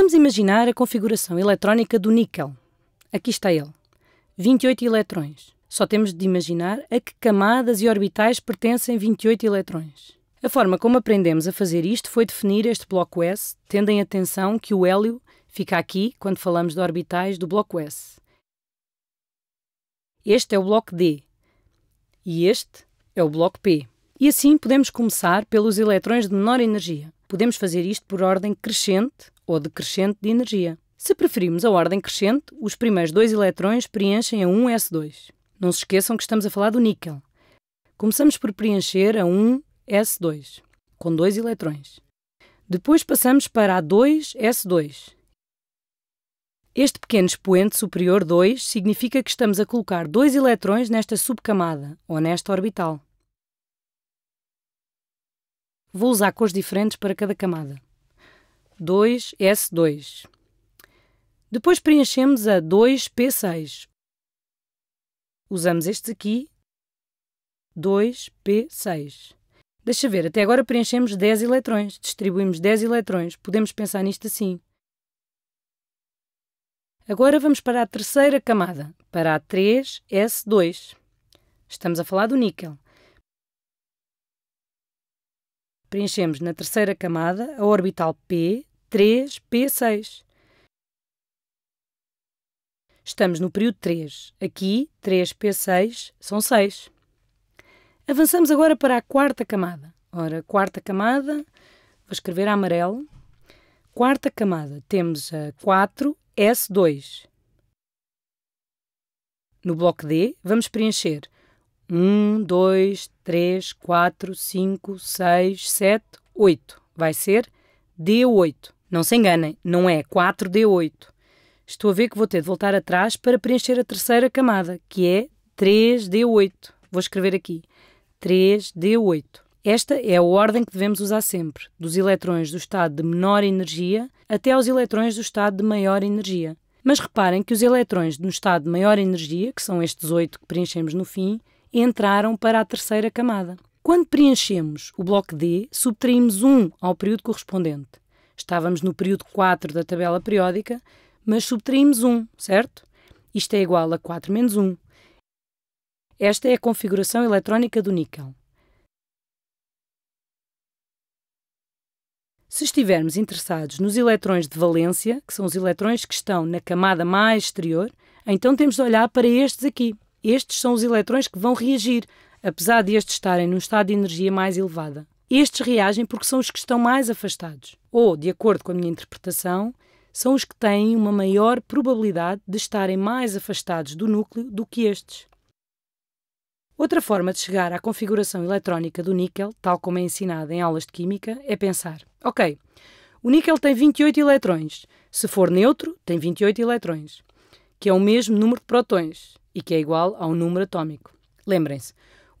Vamos imaginar a configuração eletrónica do níquel. Aqui está ele. 28 eletrões. Só temos de imaginar a que camadas e orbitais pertencem 28 eletrões. A forma como aprendemos a fazer isto foi definir este bloco S, tendo em atenção que o hélio fica aqui quando falamos de orbitais do bloco S. Este é o bloco D e este é o bloco P. E assim podemos começar pelos eletrões de menor energia. Podemos fazer isto por ordem crescente ou decrescente de energia. Se preferirmos a ordem crescente, os primeiros dois eletrões preenchem a 1s2. Não se esqueçam que estamos a falar do níquel. Começamos por preencher a 1s2, com dois eletrões. Depois passamos para a 2s2. Este pequeno expoente superior 2 significa que estamos a colocar dois eletrões nesta subcamada, ou nesta orbital. Vou usar cores diferentes para cada camada. 2s2. Depois preenchemos a 2p6, usamos estes aqui, 2P6. Deixa ver, até agora preenchemos 10 eletrões, distribuímos 10 eletrões, podemos pensar nisto assim. Agora vamos para a terceira camada, para a 3S2. Estamos a falar do níquel. Preenchemos na terceira camada a orbital P, 3P6. Estamos no período 3. Aqui, 3P6 são 6. Avançamos agora para a quarta camada. Ora, quarta camada, vou escrever a amarelo. Quarta camada, temos a 4S2. No bloco D, vamos preencher 1, 2, 3, 4, 5, 6, 7, 8. Vai ser D8. Não se enganem, não é 4D8 estou a ver que vou ter de voltar atrás para preencher a terceira camada, que é 3D8. Vou escrever aqui 3D8. Esta é a ordem que devemos usar sempre, dos eletrões do estado de menor energia até aos eletrões do estado de maior energia. Mas reparem que os eletrões no estado de maior energia, que são estes 8 que preenchemos no fim, entraram para a terceira camada. Quando preenchemos o bloco D, subtraímos 1 ao período correspondente. Estávamos no período 4 da tabela periódica, mas subtraímos 1, certo? Isto é igual a 4 menos 1. Esta é a configuração eletrónica do níquel. Se estivermos interessados nos eletrões de valência, que são os eletrões que estão na camada mais exterior, então temos de olhar para estes aqui. Estes são os eletrões que vão reagir, apesar de estes estarem num estado de energia mais elevada. Estes reagem porque são os que estão mais afastados, ou, de acordo com a minha interpretação, são os que têm uma maior probabilidade de estarem mais afastados do núcleo do que estes. Outra forma de chegar à configuração eletrónica do níquel, tal como é ensinada em aulas de química, é pensar: ok, o níquel tem 28 eletrões. Se for neutro, tem 28 eletrões, que é o mesmo número de protões e que é igual ao número atômico. Lembrem-se,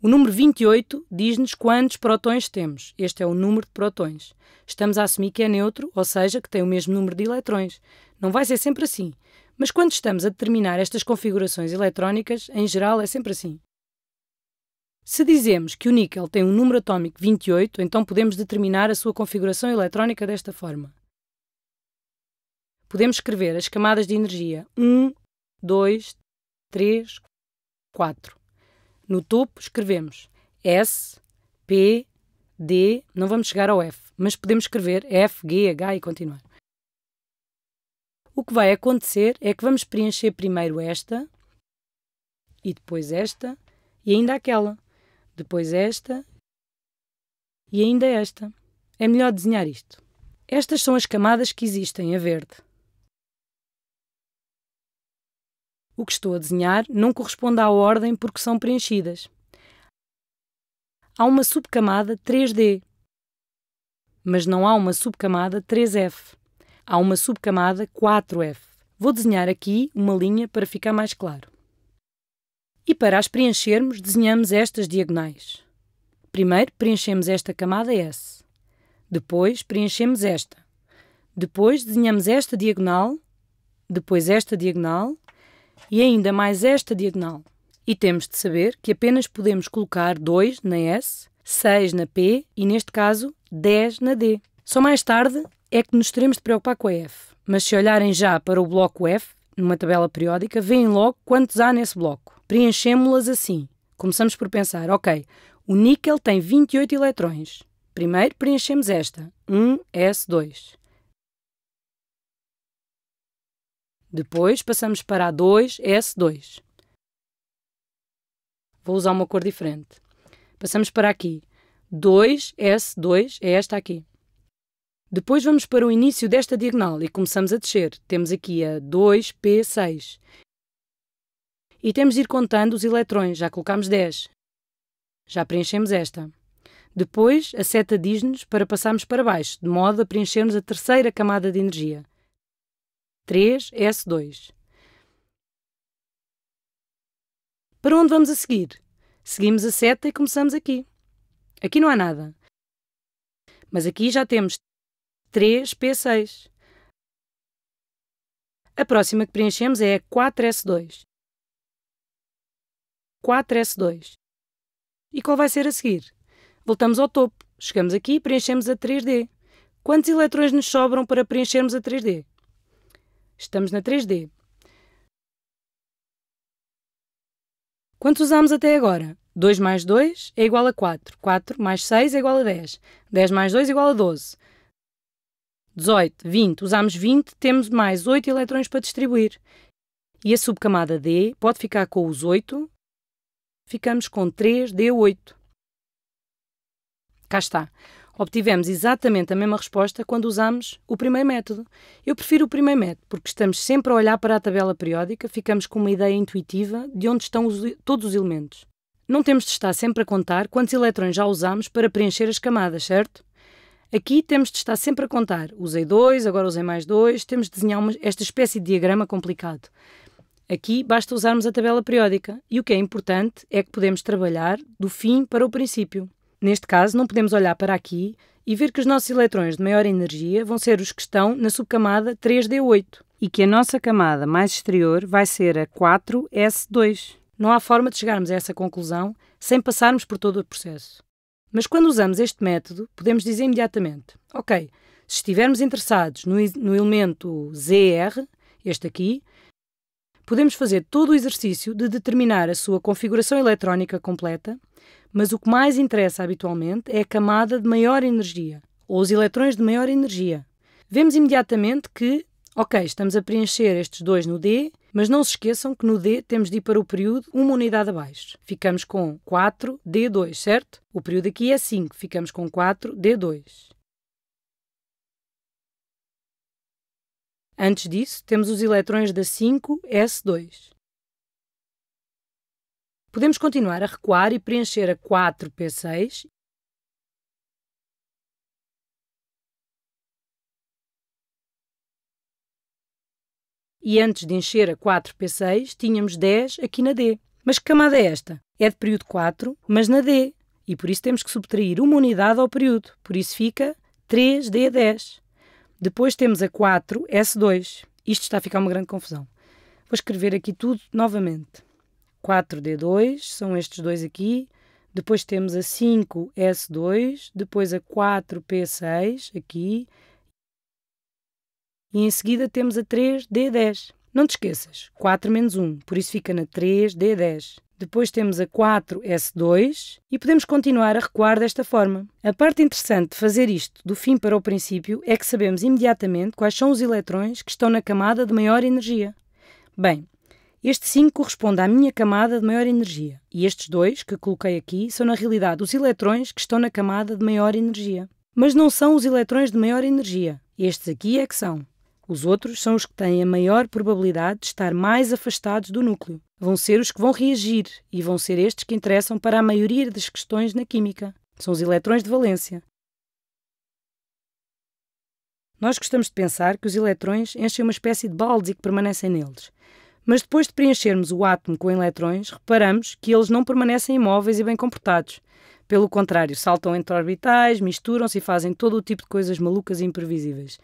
o número 28 diz-nos quantos protões temos. Este é o número de protões. Estamos a assumir que é neutro, ou seja, que tem o mesmo número de eletrões. Não vai ser sempre assim. Mas quando estamos a determinar estas configurações eletrónicas, em geral é sempre assim. Se dizemos que o níquel tem um número atômico 28, então podemos determinar a sua configuração eletrónica desta forma. Podemos escrever as camadas de energia 1, 2, 3, 4. No topo escrevemos S, P, D, não vamos chegar ao F, mas podemos escrever F, G, H e continuar. O que vai acontecer é que vamos preencher primeiro esta, e depois esta, e ainda aquela, depois esta, e ainda esta. É melhor desenhar isto. Estas são as camadas que existem a verde. O que estou a desenhar não corresponde à ordem porque são preenchidas. Há uma subcamada 3D, mas não há uma subcamada 3F. Há uma subcamada 4F. Vou desenhar aqui uma linha para ficar mais claro. E para as preenchermos, desenhamos estas diagonais. Primeiro preenchemos esta camada S. Depois preenchemos esta. Depois desenhamos esta diagonal, depois esta diagonal e ainda mais esta diagonal. E temos de saber que apenas podemos colocar 2 na S, 6 na P e, neste caso, 10 na D. Só mais tarde é que nos teremos de preocupar com a F. Mas se olharem já para o bloco F, numa tabela periódica, veem logo quantos há nesse bloco. Preenchemos-las assim. Começamos por pensar, ok, o níquel tem 28 eletrões. Primeiro preenchemos esta, 1s2. Depois passamos para a 2s2. Vou usar uma cor diferente. Passamos para aqui. 2s2 é esta aqui. Depois vamos para o início desta diagonal e começamos a descer. Temos aqui a 2p6. E temos de ir contando os eletrões. Já colocamos 10. Já preenchemos esta. Depois, a seta diz-nos para passarmos para baixo, de modo a preenchermos a terceira camada de energia. 3S2. Para onde vamos a seguir? Seguimos a seta e começamos aqui. Aqui não há nada. Mas aqui já temos 3P6. A próxima que preenchemos é a 4S2. 4S2. E qual vai ser a seguir? Voltamos ao topo. Chegamos aqui e preenchemos a 3D. Quantos eletrões nos sobram para preenchermos a 3D? Estamos na 3D. Quantos usamos até agora? 2 mais 2 é igual a 4. 4 mais 6 é igual a 10. 10 mais 2 é igual a 12. 18, 20, usamos 20, temos mais 8 eletrões para distribuir. E a subcamada D pode ficar com os 8, ficamos com 3D8. Cá está. Obtivemos exatamente a mesma resposta quando usamos o primeiro método. Eu prefiro o primeiro método porque estamos sempre a olhar para a tabela periódica, ficamos com uma ideia intuitiva de onde estão os, todos os elementos. Não temos de estar sempre a contar quantos eletrões já usamos para preencher as camadas, certo? Aqui temos de estar sempre a contar. Usei dois, agora usei mais dois. Temos de desenhar uma, esta espécie de diagrama complicado. Aqui basta usarmos a tabela periódica e o que é importante é que podemos trabalhar do fim para o princípio. Neste caso, não podemos olhar para aqui e ver que os nossos eletrões de maior energia vão ser os que estão na subcamada 3D8 e que a nossa camada mais exterior vai ser a 4S2. Não há forma de chegarmos a essa conclusão sem passarmos por todo o processo. Mas quando usamos este método, podemos dizer imediatamente: ok, se estivermos interessados no, no elemento ZR, este aqui, podemos fazer todo o exercício de determinar a sua configuração eletrónica completa, mas o que mais interessa habitualmente é a camada de maior energia, ou os eletrões de maior energia. Vemos imediatamente que, ok, estamos a preencher estes dois no D mas não se esqueçam que no D temos de ir para o período uma unidade abaixo. Ficamos com 4D2, certo? O período aqui é 5, ficamos com 4D2. Antes disso, temos os eletrões da 5S2. Podemos continuar a recuar e preencher a 4P6 e antes de encher a 4P6 tínhamos 10 aqui na D. Mas que camada é esta? É de período 4, mas na D, e por isso temos que subtrair uma unidade ao período, por isso fica 3D10. Depois temos a 4S2. Isto está a ficar uma grande confusão. Vou escrever aqui tudo novamente. 4D2 são estes dois aqui. Depois temos a 5S2, depois a 4P6 aqui e em seguida temos a 3D10. Não te esqueças, 4 menos 1, por isso fica na 3D10. Depois temos a 4S2 e podemos continuar a recuar desta forma. A parte interessante de fazer isto do fim para o princípio é que sabemos imediatamente quais são os eletrões que estão na camada de maior energia. Bem, este 5 corresponde à minha camada de maior energia e estes dois que coloquei aqui são na realidade os eletrões que estão na camada de maior energia. Mas não são os eletrões de maior energia. Estes aqui é que são. Os outros são os que têm a maior probabilidade de estar mais afastados do núcleo. Vão ser os que vão reagir e vão ser estes que interessam para a maioria das questões na química. São os eletrões de valência. Nós gostamos de pensar que os eletrões enchem uma espécie de baldes e que permanecem neles. Mas depois de preenchermos o átomo com eletrões, reparamos que eles não permanecem imóveis e bem comportados. Pelo contrário, saltam entre orbitais, misturam-se e fazem todo o tipo de coisas malucas e imprevisíveis.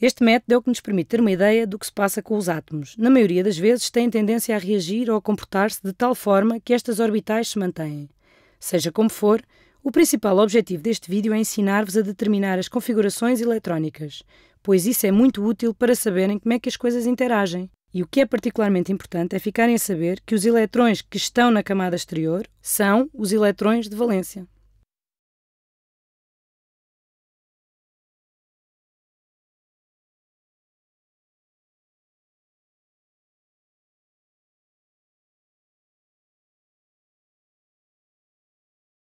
Este método é o que nos permite ter uma ideia do que se passa com os átomos. Na maioria das vezes, têm tendência a reagir ou a comportar-se de tal forma que estas orbitais se mantêm. Seja como for, O principal objetivo deste vídeo é ensinar-vos a determinar as configurações eletrónicas, pois isso é muito útil para saberem como é que as coisas interagem. E o que é particularmente importante é ficarem a saber que os eletrões que estão na camada exterior são os eletrões de valência.